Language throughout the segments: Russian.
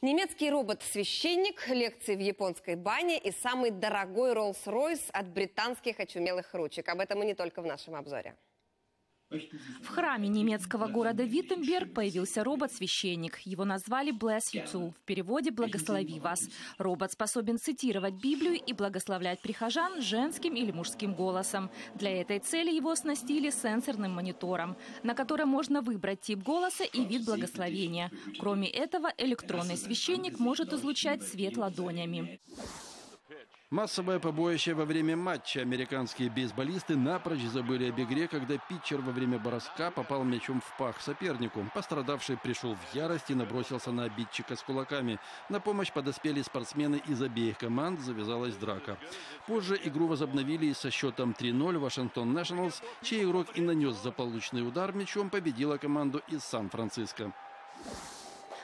Немецкий робот-священник, лекции в японской бане и самый дорогой Rolls-Royce от британских очумелых ручек. Об этом и не только в нашем обзоре. В храме немецкого города Виттенберг появился робот-священник. Его назвали «Bless you too», в переводе «Благослови вас». Робот способен цитировать Библию и благословлять прихожан женским или мужским голосом. Для этой цели его оснастили сенсорным монитором, на котором можно выбрать тип голоса и вид благословения. Кроме этого, электронный священник может излучать свет ладонями. Массовое побоище во время матча. Американские бейсболисты напрочь забыли об игре, когда питчер во время броска попал мячом в пах сопернику. Пострадавший пришел в ярость и набросился на обидчика с кулаками. На помощь подоспели спортсмены из обеих команд. Завязалась драка. Позже игру возобновили со счетом 3-0 Вашингтон Nationals, чей игрок и нанес заполучный удар мячом, победила команду из Сан-Франциско.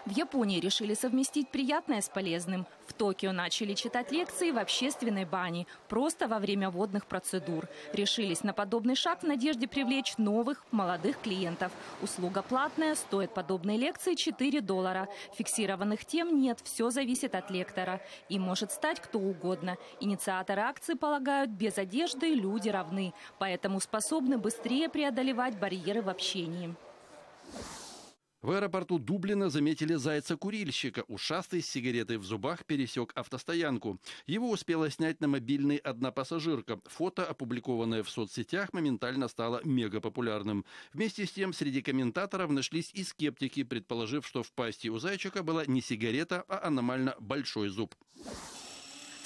В Японии решили совместить приятное с полезным. В Токио начали читать лекции в общественной бане, просто во время водных процедур. Решились на подобный шаг в надежде привлечь новых, молодых клиентов. Услуга платная, стоит подобные лекции 4 доллара. Фиксированных тем нет, все зависит от лектора. И может стать кто угодно. Инициаторы акции полагают, без одежды люди равны, поэтому способны быстрее преодолевать барьеры в общении. В аэропорту Дублина заметили зайца-курильщика. Ушастый с сигаретой в зубах пересек автостоянку. Его успела снять на мобильный одна пассажирка. Фото, опубликованное в соцсетях, моментально стало мегапопулярным. Вместе с тем, среди комментаторов нашлись и скептики, предположив, что в пасти у зайчика была не сигарета, а аномально большой зуб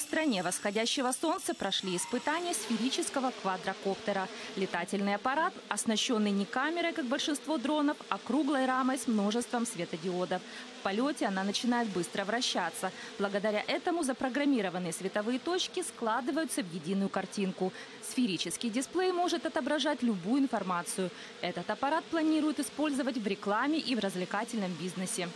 стране восходящего солнца прошли испытания сферического квадрокоптера. Летательный аппарат, оснащенный не камерой, как большинство дронов, а круглой рамой с множеством светодиодов. В полете она начинает быстро вращаться. Благодаря этому запрограммированные световые точки складываются в единую картинку. Сферический дисплей может отображать любую информацию. Этот аппарат планируют использовать в рекламе и в развлекательном бизнесе.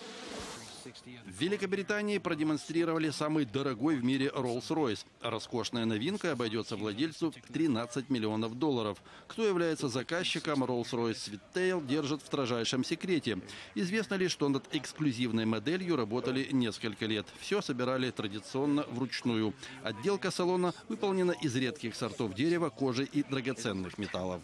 В Великобритании продемонстрировали самый дорогой в мире Rolls-Royce. Роскошная новинка обойдется владельцу в 13 миллионов долларов. Кто является заказчиком, Rolls-Royce Sweettail держит в строжайшем секрете. Известно лишь, что над эксклюзивной моделью работали несколько лет. Все собирали традиционно вручную. Отделка салона выполнена из редких сортов дерева, кожи и драгоценных металлов.